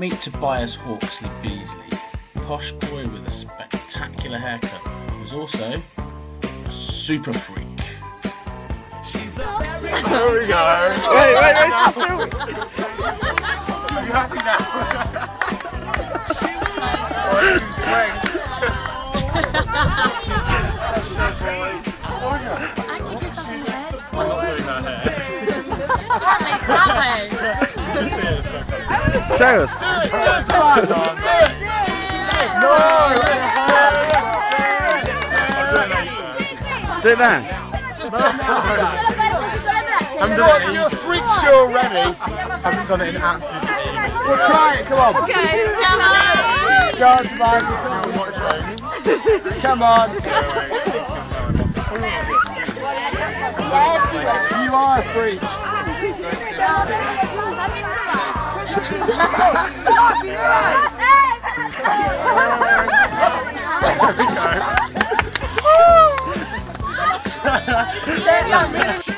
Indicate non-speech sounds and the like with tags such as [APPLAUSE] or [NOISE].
Meet Tobias Hawksley Beasley, posh boy with a spectacular haircut, who's also a super freak. There we go. Wait, wait, wait, stop filming. Are you happy now? oh, this great. I'm not doing that hair. Just here, it's perfect. Show us. No! Do it now. I'm doing it. You're a freak show already. haven't done it in absolutely ages. We'll try it. Come on. Okay. Go on, Spike. [LAUGHS] Come on. You are a freak. There we go.